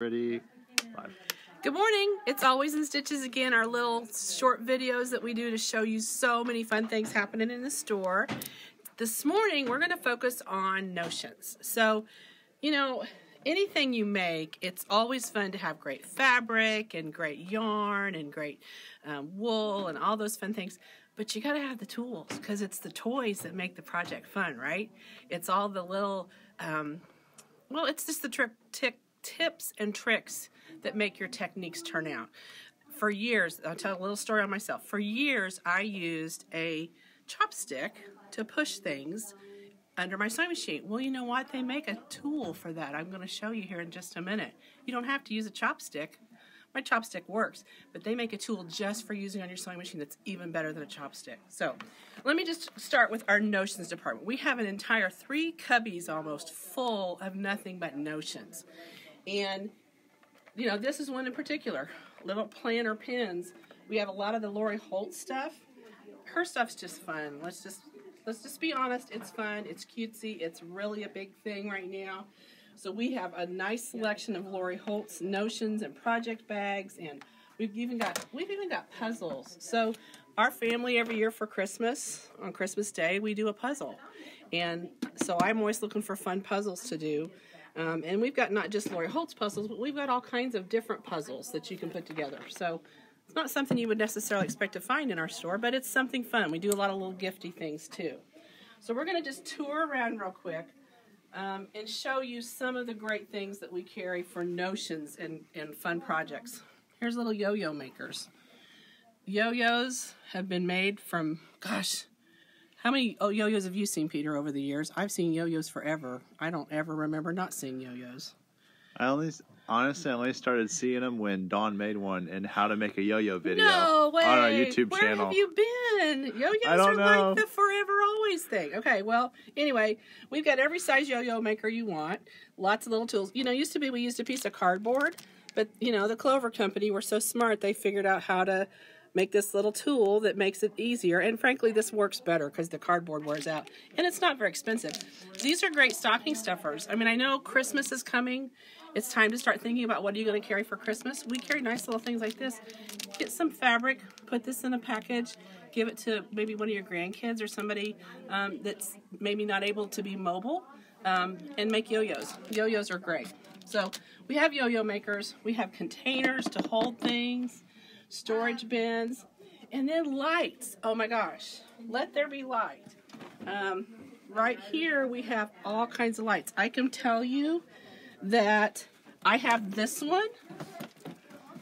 Ready? Good morning. It's always in stitches again. Our little short videos that we do to show you so many fun things happening in the store. This morning we're going to focus on notions. So, you know, anything you make, it's always fun to have great fabric and great yarn and great um, wool and all those fun things. But you got to have the tools because it's the toys that make the project fun, right? It's all the little, um, well, it's just the trick, tick tips and tricks that make your techniques turn out. For years, I'll tell a little story on myself. For years, I used a chopstick to push things under my sewing machine. Well, you know what? They make a tool for that. I'm going to show you here in just a minute. You don't have to use a chopstick. My chopstick works, but they make a tool just for using on your sewing machine that's even better than a chopstick. So, let me just start with our notions department. We have an entire three cubbies almost full of nothing but notions. And, you know, this is one in particular little planner pins. We have a lot of the Lori Holt stuff. Her stuff's just fun. Let's just let's just be honest. It's fun. It's cutesy. It's really a big thing right now. So we have a nice selection of Lori Holt's notions and project bags, and we've even got we've even got puzzles. So our family every year for Christmas on Christmas Day we do a puzzle, and so I'm always looking for fun puzzles to do. Um, and we've got not just Lori Holt's puzzles, but we've got all kinds of different puzzles that you can put together. So it's not something you would necessarily expect to find in our store, but it's something fun. We do a lot of little gifty things too. So we're going to just tour around real quick um, and show you some of the great things that we carry for notions and, and fun projects. Here's little yo-yo makers. Yo-yos have been made from, gosh, how many oh, yo-yos have you seen, Peter, over the years? I've seen yo-yos forever. I don't ever remember not seeing yo-yos. I only honestly I only started seeing them when Dawn made one and how to make a yo-yo video No way. on our YouTube Where channel. have you been? Yo-yos are know. like the forever always thing. Okay, well, anyway, we've got every size yo-yo maker you want. Lots of little tools. You know, used to be we used a piece of cardboard, but you know, the Clover Company were so smart they figured out how to make this little tool that makes it easier. And frankly, this works better because the cardboard wears out. And it's not very expensive. These are great stocking stuffers. I mean, I know Christmas is coming. It's time to start thinking about what are you going to carry for Christmas. We carry nice little things like this. Get some fabric, put this in a package, give it to maybe one of your grandkids or somebody um, that's maybe not able to be mobile, um, and make yo-yos. Yo-yos are great. So we have yo-yo makers. We have containers to hold things storage bins, and then lights. Oh my gosh, let there be light. Um, right here we have all kinds of lights. I can tell you that I have this one.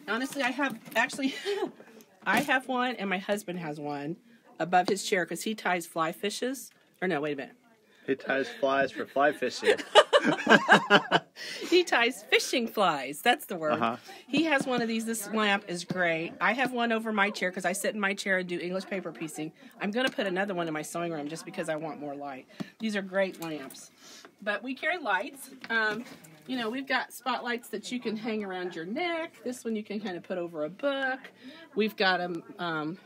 Honestly, I have actually, I have one, and my husband has one above his chair because he ties fly fishes. Or no, wait a minute. He ties flies for fly fishing. he ties fishing flies. That's the word. Uh-huh. He has one of these. This lamp is great. I have one over my chair because I sit in my chair and do English paper piecing. I'm going to put another one in my sewing room just because I want more light. These are great lamps. But we carry lights. Um, you know, we've got spotlights that you can hang around your neck. This one you can kind of put over a book. We've got them um,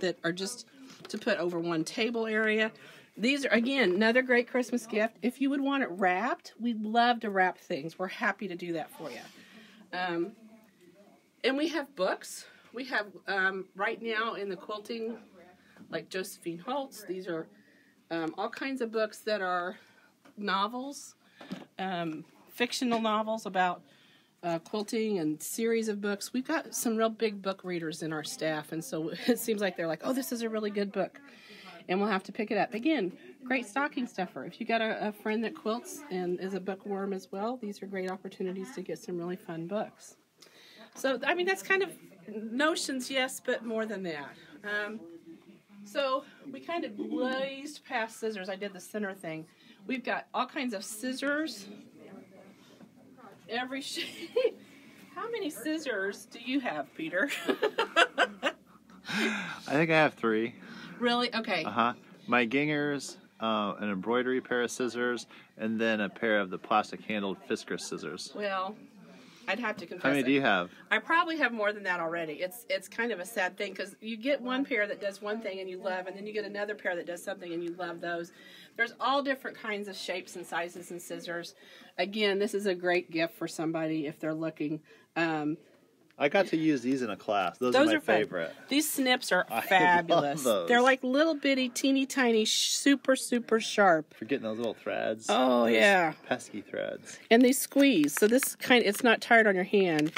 that are just to put over one table area. These are, again, another great Christmas gift. If you would want it wrapped, we'd love to wrap things. We're happy to do that for you. Um, and we have books. We have, um, right now in the quilting, like Josephine Holtz, these are um, all kinds of books that are novels, um, fictional novels about uh, quilting and series of books. We've got some real big book readers in our staff, and so it seems like they're like, oh, this is a really good book and we'll have to pick it up. Again, great stocking stuffer. If you got a, a, friend that quilts and is a bookworm as well, these are great opportunities to get some really fun books. So, I mean, that's kind of notions, yes, but more than that. Um, so, we kind of blazed past scissors. I did the center thing. We've got all kinds of scissors, every shape. How many scissors do you have, Peter? I think I have three. Really? Okay. Uh huh. My Ginghers, uh, an embroidery pair of scissors, and then a pair of the plastic handled Fiskars scissors. Well, I'd have to confess. How many do you have? I probably have more than that already. It's it's kind of a sad thing because you get one pair that does one thing and you love, and then you get another pair that does something and you love those. There's all different kinds of shapes and sizes and scissors. Again, this is a great gift for somebody if they're looking. Um, I got to use these in a class. Those, those are my are favorite. These snips are I fabulous. They're like little bitty, teeny tiny, super super sharp. For getting those little threads. Oh yeah, Pesky threads. and they squeeze. So this kind, it's not tired on your hand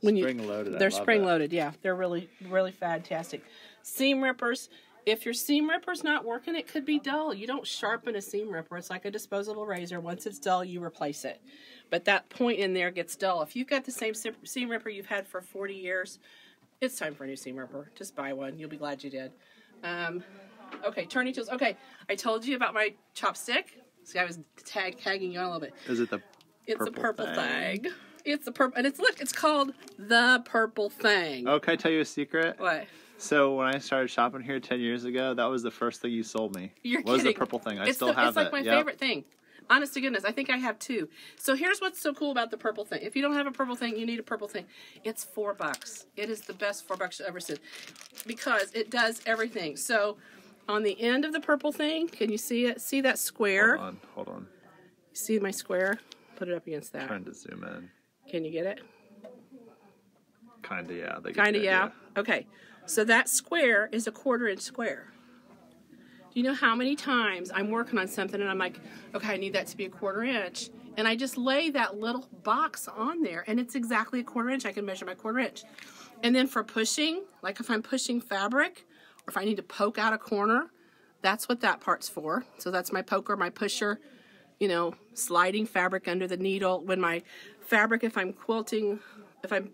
when you Spring loaded. I They're spring that. loaded, yeah. They're really, really fantastic. Seam rippers. If your seam ripper's not working, it could be dull. You don't sharpen a seam ripper. It's like a disposable razor. Once it's dull, you replace it. But that point in there gets dull. If you've got the same seam ripper you've had for 40 years, it's time for a new seam ripper. Just buy one. You'll be glad you did. Um, okay, turning tools. Okay, I told you about my chopstick. See, I was tag tagging you on a little bit. Is it the It's a Purple thing. thing. It's a purple, and it's look. It's called the purple thing. Oh, can I tell you a secret? What? So when I started shopping here ten years ago, that was the first thing you sold me. You're was kidding. the purple thing. I it's still the, have It's like it. my Yep. favorite thing. Honest to goodness, I think I have two. So here's what's so cool about the purple thing. If you don't have a purple thing, you need a purple thing. It's four bucks. It is the best four bucks you've ever seen because it does everything. So on the end of the purple thing, can you see it? See that square? Hold on, hold on. See my square? Put it up against that. Trying to zoom in. Can you get it? Kinda, yeah. Kinda, yeah. idea. Okay. So that square is a quarter inch square. Do you know how many times I'm working on something and I'm like, okay, I need that to be a quarter inch. And I just lay that little box on there and it's exactly a quarter inch. I can measure my quarter inch. And then for pushing, like if I'm pushing fabric or if I need to poke out a corner, that's what that part's for. So that's my poker, my pusher, you know, sliding fabric under the needle. When my fabric, if I'm quilting, if I'm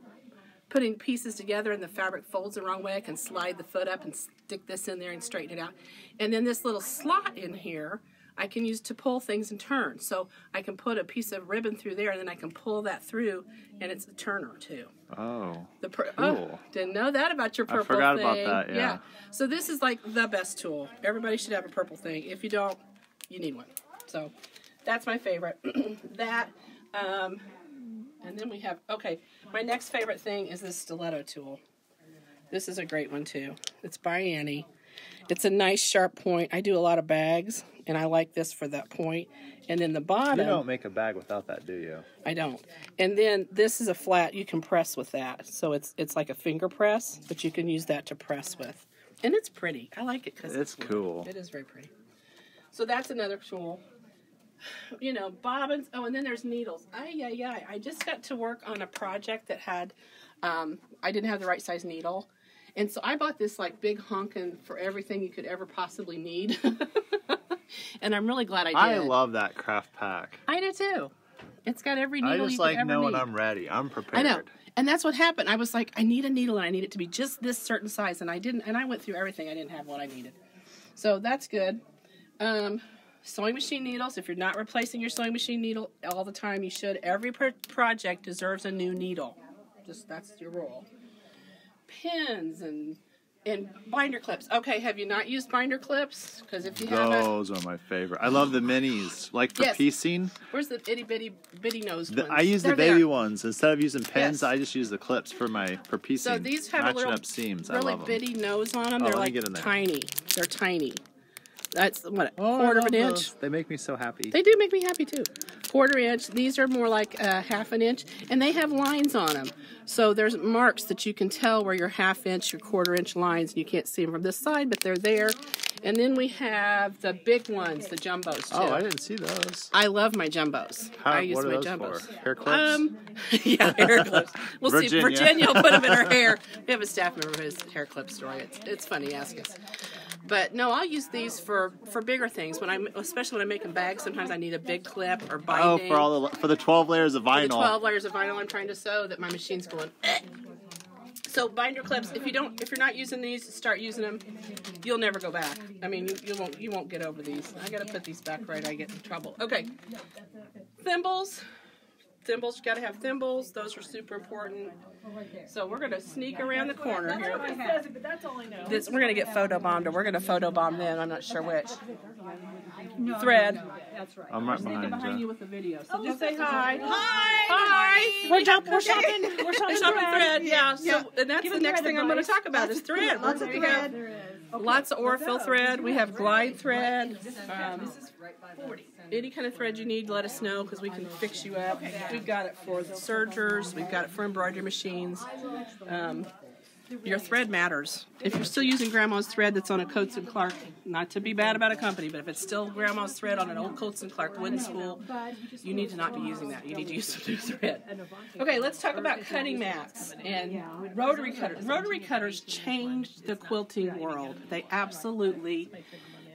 putting pieces together and the fabric folds the wrong way, I can slide the foot up and stick this in there and straighten it out. And then this little slot in here, I can use to pull things and turn. So I can put a piece of ribbon through there and then I can pull that through and it's a turner too. Oh. The pur- Cool. oh, didn't know that about your purple. I forgot thing. about that, yeah. So this is like the best tool. Everybody should have a purple thing. If you don't, you need one. So that's my favorite. that, um, and then we have okay. My next favorite thing is this stiletto tool. This is a great one too. It's by Annie. It's a nice sharp point. I do a lot of bags, and I like this for that point. And then the bottom. You don't make a bag without that, do you? I don't. And then this is a flat you can press with that. So it's it's like a finger press, but you can use that to press with. And it's pretty. I like it because It's cool. It is very pretty. So that's another tool. You know, bobbins. Oh, and then there's needles. Ay, ay, ay. I just got to work on a project that had, um, I didn't have the right size needle. And so I bought this like big honkin' for everything you could ever possibly need. and I'm really glad I did. I love that craft pack. I do too. It's got every needle I just like knowing need. I'm ready. I'm prepared. I know. And that's what happened. I was like, I need a needle and I need it to be just this certain size. And I didn't, and I went through everything. I didn't have what I needed. So that's good. Um, sewing machine needles. If you're not replacing your sewing machine needle all the time, you should. Every pro- project deserves a new needle. Just that's your rule. Pins and and binder clips. Okay, have you not used binder clips? Because if you haven't, Those are my favorite. I love the minis, like for Yes. piecing. where's the itty bitty bitty nose The, ones? I use the They're baby there. ones instead of using pins. Yes. I just use the clips for my for piecing. So these have a little, up seams. I really love them. bitty nose on them. Oh, They're like get in there. tiny. They're tiny. That's what a Oh, quarter of an inch. those. They make me so happy. They do make me happy too. Quarter inch. These are more like a half an inch, and they have lines on them. So there's marks that you can tell where your half inch, your quarter inch lines, you can't see them from this side, but they're there. And then we have the big ones, the jumbos too. oh, I didn't see those. I love my jumbos. How- I use what are my those jumbos. for? Hair clips? Um, yeah, hair clips. We'll see. Virginia. Virginia will put them in her hair. We have a staff member who has hair clip story. It's, it's funny. Ask us. But no, I'll use these for for bigger things. When I'm especially when I'm making bags, sometimes I need a big clip or binding. oh, for all the for the twelve layers of For the vinyl. 12 layers of vinyl I'm trying to sew that my machine's going. So binder clips. If you don't, if you're not using these, start using them. You'll never go back. I mean, you, you won't. You won't get over these. I gotta put these back right. I get in trouble. Okay. Thimbles. Thimbles. You got to have thimbles. Those are super important. So we're gonna sneak around the corner here. This, we're gonna get photo bombed, or we're gonna photo bomb them. I'm not sure which. Thread. That's right. I'm right Sneaking behind, behind you you. with the video. So just say hi. Hi. Hi. We're, shop- we're shopping. We're shopping, Shopping thread. thread, yeah. So and that's Give the next thread thing I'm going to talk about is thread. Lots of we thread. have lots of Aurifil thread. We have glide thread. Um, any kind of thread you need, let us know because we can fix you up. We've got it for the sergers. We've got it for embroidery machines. Um, your thread matters. If you're still using grandma's thread that's on a Coats and Clark, not to be bad about a company, but if it's still grandma's thread on an old Coats and Clark wooden spool, you need to not be using that. You need to use some new thread. Okay, let's talk about cutting mats and rotary cutters. Rotary cutters changed the quilting world. They absolutely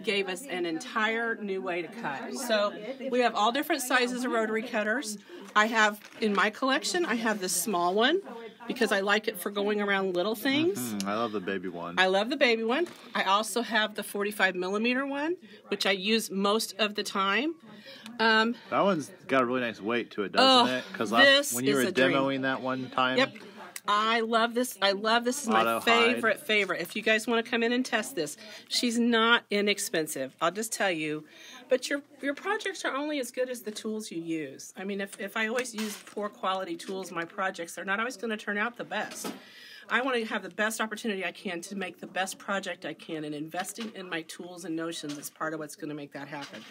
gave us an entire new way to cut. So we have all different sizes of rotary cutters. I have in my collection, I have this small one because I like it for going around little things. Mm, I love the baby one. I love the baby one. I also have the 45 millimeter one, which I use most of the time. Um, that one's got a really nice weight to it, doesn't Oh, it? Because when you were a dream. demoing that one time, Yep. I love this. I love this. Is my favorite favorite. If you guys want to come in and test this, she's not inexpensive. I'll just tell you. But your your projects are only as good as the tools you use. I mean, if if I always use poor quality tools, my projects are not always going to turn out the best. I want to have the best opportunity I can to make the best project I can, and investing in my tools and notions is part of what's going to make that happen.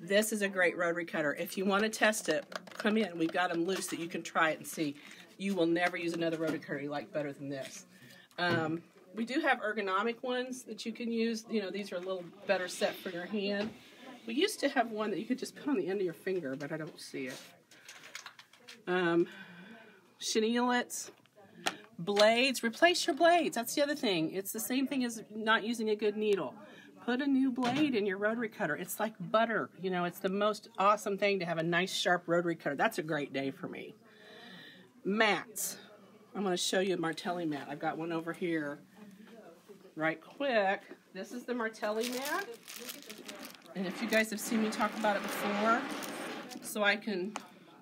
This is a great rotary cutter. If you want to test it, come in. We've got them loose that you can try it and see. You will never use another rotary cutter like better than this. Um, we do have ergonomic ones that you can use. You know, these are a little better set for your hand. We used to have one that you could just put on the end of your finger, but I don't see it. Um, chenillets, blades. Replace your blades. That's the other thing. It's the same thing as not using a good needle. Put a new blade in your rotary cutter. It's like butter. You know, it's the most awesome thing to have a nice sharp rotary cutter. That's a great day for me. Mats. I'm going to show you a Martelli mat. I've got one over here. Right quick. This is the Martelli mat. And if you guys have seen me talk about it before, so I can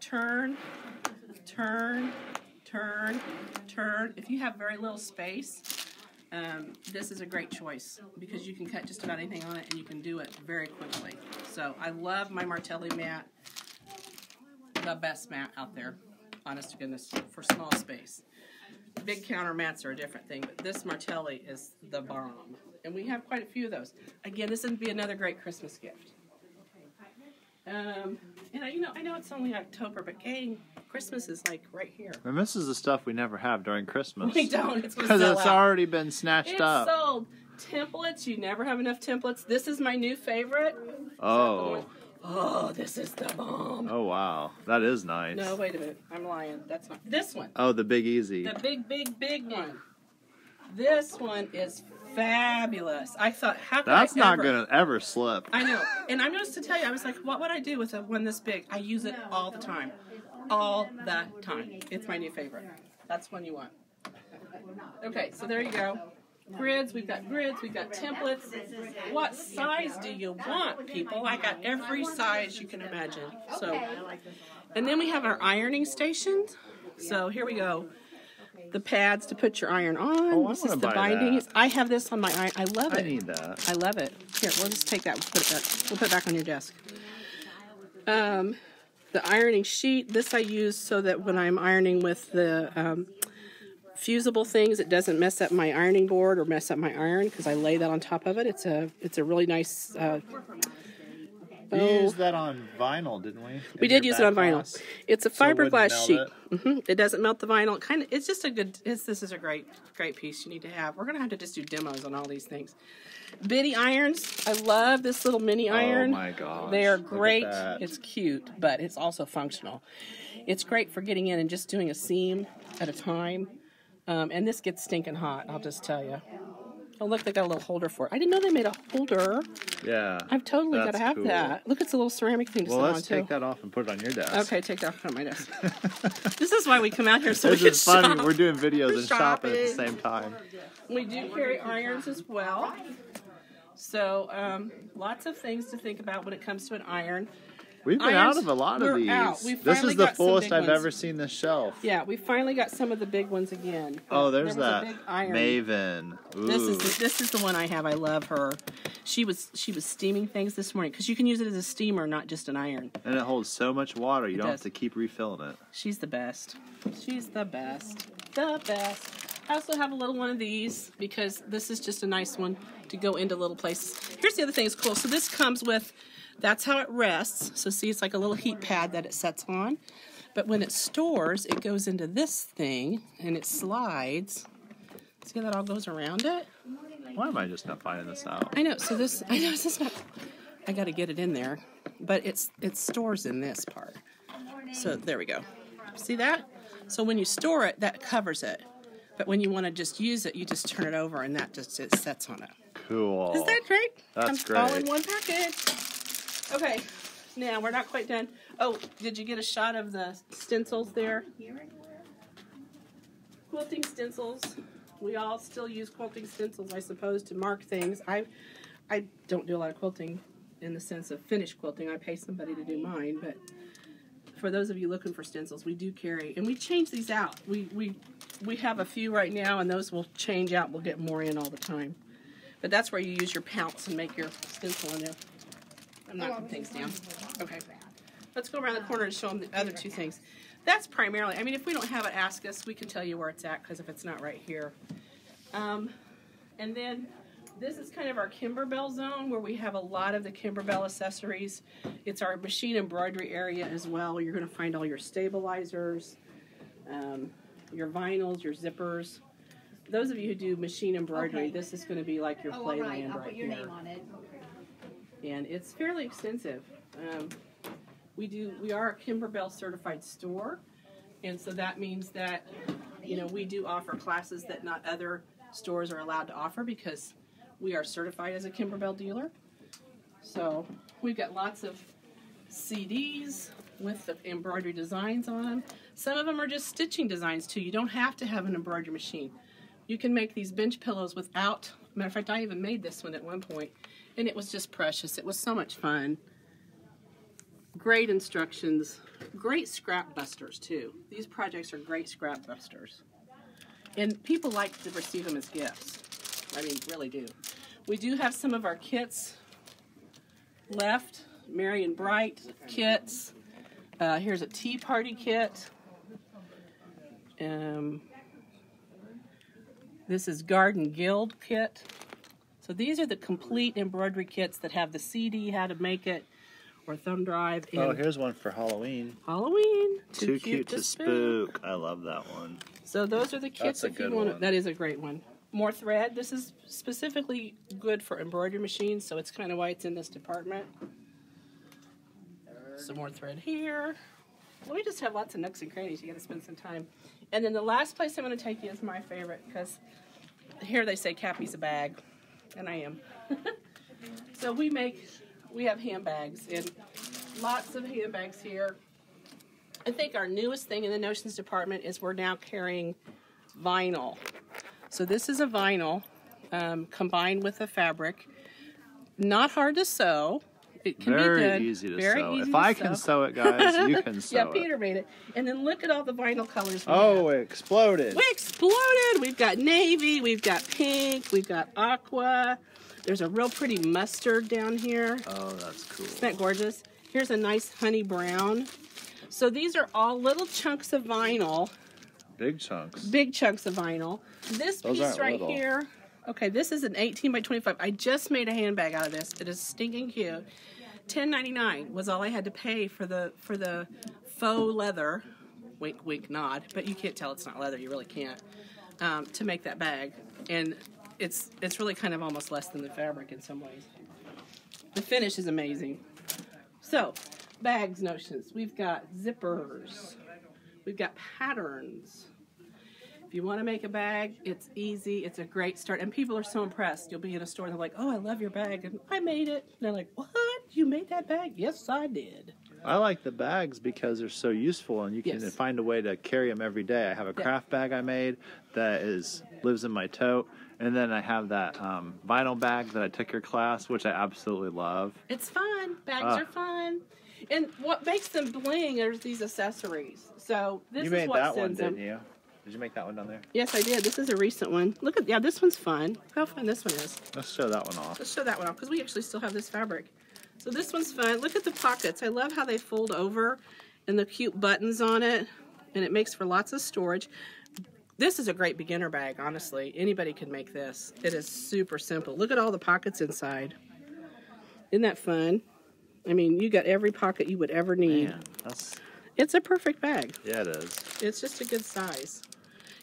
turn, turn, turn, turn. If you have very little space, um, this is a great choice because you can cut just about anything on it and you can do it very quickly. So I love my Martelli mat. The best mat out there, honest to goodness, for small space. Big counter mats are a different thing, but this Martelli is the bomb. And we have quite a few of those. Again, this would be another great Christmas gift. Um, and I, you know, I know it's only October, but gang, Christmas is like right here. and this is the stuff we never have during Christmas. We don't. It's Because it's out. already been snatched It's up. sold. Templates. You never have enough templates. This is my new favorite. oh, Oh, this is the bomb. oh wow, that is nice. No, wait a minute. I'm lying. That's not this one. Oh, the Big Easy. The big, big, big one. This one is fabulous. I thought, how could That's I not ever- gonna ever slip. I know. And I'm just to tell you, I was like, what would I do with a one this big? I use it all the time. All the time. It's my new favorite. That's one you want. Okay, so there you go. Grids, we've got grids, we've got templates. What size do you want, people? I got every size you can imagine. So and then we have our ironing stations. So here we go. The pads to put your iron on. Oh, this is the buy bindings. that. I have this on my iron. I love it. I need that. I love it. Here, we'll just take that. We'll put it back. We'll put it back on your desk. Um, the ironing sheet. This I use so that when I'm ironing with the um, fusible things, it doesn't mess up my ironing board or mess up my iron because I lay that on top of it. It's a it's a really nice. Uh, We oh. used that on vinyl, didn't we? we did use it on vinyl. class? It's a So fiberglass melt sheet. it? hmm It doesn't melt the vinyl. Kind of. It's just a good. It's, this is a great, great piece you need to have. We're gonna have to just do demos on all these things. Bitty irons. I love this little mini iron. Oh my gosh. They are great. It's cute, but it's also functional. It's great for getting in and just doing a seam at a time. Um, and this gets stinking hot. I'll just tell you. Oh look, they got a little holder for it. I didn't know they made a holder. Yeah. I've totally got to have cool. that. Look, it's a little ceramic thing to Well, sit let's on take too. that off and put it on your desk. Okay, take that off from my desk. this is why we come out here so This we can is funny. shop. We're doing videos We're and shopping at the same time. We do carry irons as well. So, um, lots of things to think about when it comes to an iron. We've been irons. out of a lot of these. out. We this is the fullest I've ones. ever seen this shelf. Yeah, we finally got some of the big ones again. Oh, There there's a that big iron. Maven. Ooh. This is the, this is the one I have. I love her. She was she was steaming things this morning because you can use it as a steamer, not just an iron. and it holds so much water, you It don't does. have to keep refilling it. She's the best. She's the best. The best. I also have a little one of these because this is just a nice one to go into little places. Here's the other thing that's cool. So this comes with, that's how it rests. So see, it's like a little heat pad that it sets on. But when it stores, it goes into this thing and it slides. See how that all goes around it? Why am I just not finding this out? I know. So this, I know this is not. I got to get it in there, but it's it stores in this part. So there we go. See that? So when you store it, that covers it. But when you want to just use it, you just turn it over, and that just it sets on it. Cool. Is that great? That's Comes All in great. one package. Okay. Now we're not quite done. Oh, did you get a shot of the stencils there? Quilting stencils. We all still use quilting stencils, I suppose, to mark things. I, I don't do a lot of quilting in the sense of finished quilting. I pay somebody to do mine, but for those of you looking for stencils, we do carry, and we change these out. We we we have a few right now, and those will change out. We'll get more in all the time. But that's where you use your pounce and make your stencil in there. I'm knocking things down. Okay. Let's go around the corner and show them the other two things. That's primarily, I mean, if we don't have it, ask us. We can tell you where it's at because if it's not right here. Um, and then this is kind of our Kimberbell zone where we have a lot of the Kimberbell accessories. It's our machine embroidery area as well. You're going to find all your stabilizers, um, your vinyls, your zippers. Those of you who do machine embroidery, Okay. this is going to be like your Oh, all right. playland I'll right put your here name on it. And it's fairly extensive. Um, we do we are a Kimberbell certified store, and so that means that you know we do offer classes that not other stores are allowed to offer because we are certified as a Kimberbell dealer. So we've got lots of CDs with the embroidery designs on them. Some of them are just stitching designs too. You don't have to have an embroidery machine. You can make these bench pillows without. Matter of fact, I even made this one at one point, and it was just precious. It was so much fun. Great instructions, great scrap busters too. These projects are great scrap busters, and people like to receive them as gifts. I mean, really do. We do have some of our kits left. Marion Bright kits. Uh, here's a tea party kit. Um, this is Garden Guild kit. So these are the complete embroidery kits that have the CD, how to make it, or thumb drive. Oh, and Oh, here's one for Halloween. Halloween. Too, cute, to spook. I love that one. So those are the kits That's a if you want. one. That is a great one. More thread. This is specifically good for embroidery machines, so it's kind of why it's in this department. Some more thread here. Well, we just have lots of nooks and crannies. You got to spend some time. And then the last place I'm going to take you is my favorite because here they say Cappy's a bag, and I am. so we make, we have handbags and lots of handbags here. I think our newest thing in the notions department is we're now carrying vinyl. So this is a vinyl um, combined with a fabric. Not hard to sew. It can Very be done. easy to Very sew. easy if to I can sew it, guys, you can sew yeah, it. Peter made it. And then look at all the vinyl colors. We Oh, it exploded. we exploded. We've got navy. We've got pink. We've got aqua. There's a real pretty mustard down here. Oh, that's cool. Isn't that gorgeous? Here's a nice honey brown. So these are all little chunks of vinyl, Big chunks. big chunks of vinyl. This Those piece right little. here, okay, this is an 18 by 25. I just made a handbag out of this. It is stinking cute. 10.99 was all I had to pay for the for the faux leather. Wink, wink, nod. But you can't tell it's not leather. You really can't. Um, to make that bag, and it's it's really kind of almost less than the fabric in some ways. The finish is amazing. So, bags notions. We've got zippers. We've got patterns. If you want to make a bag, it's easy. It's a great start. And people are so impressed. You'll be in a store and they're like, oh, I love your bag. And I made it. And they're like, what? You made that bag? Yes, I did. I like the bags because they're so useful and you can Yes. find a way to carry them every day. I have a Yeah. craft bag I made that is lives in my tote, and then I have that um, vinyl bag that I took your class, which I absolutely love. It's fun. Bags Ah. are fun. And what makes them bling are these accessories. So this you is made what that one, sends them. Didn't you? Make that one down there? Yes, I did. This is a recent one. Look at yeah, this one's fun. Look how fun this one is. Let's show that one off. Let's show that one off because we actually still have this fabric. So this one's fun. Look at the pockets. I love how they fold over and the cute buttons on it. And it makes for lots of storage. This is a great beginner bag, honestly. Anybody can make this. It is super simple. Look at all the pockets inside. Isn't that fun? I mean, you got every pocket you would ever need. Man, that's It's a perfect bag. yeah, it is. It's just a good size.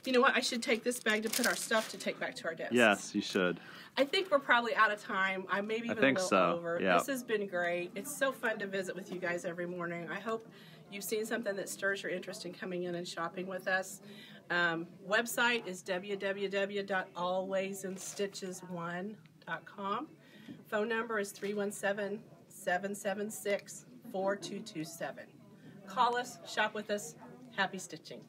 You know what? I should take this bag to put our stuff to take back to our desk. Yes, you should. I think we're probably out of time. I maybe even think a little so, over. yeah. This has been great. It's so fun to visit with you guys every morning. I hope you've seen something that stirs your interest in coming in and shopping with us. Um, website is www.alwaysinstitches1.com. Phone number is 317 776 4227. Call us, shop with us. Happy stitching.